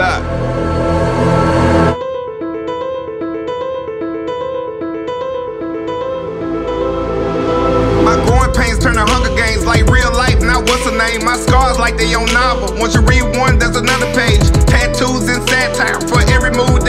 lot. My scars like they own novel. Once you read one, there's another page. Tattoos and satire for every mood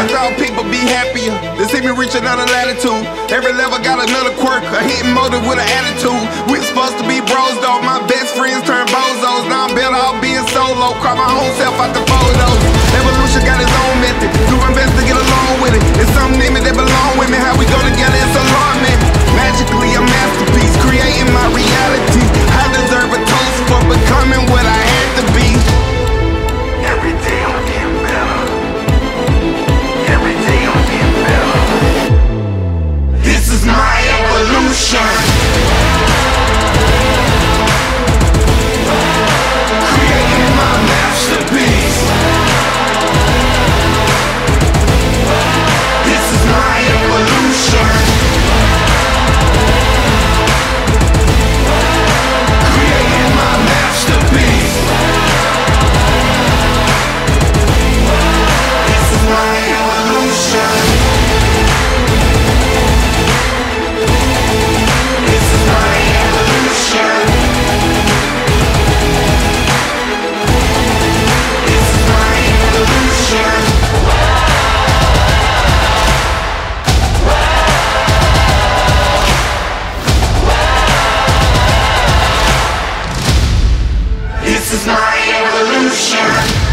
I thought people be happier. Me latitude. Every level got another quirk, a hidden motive with an attitude. We supposed to be bros, though. This is my evolution.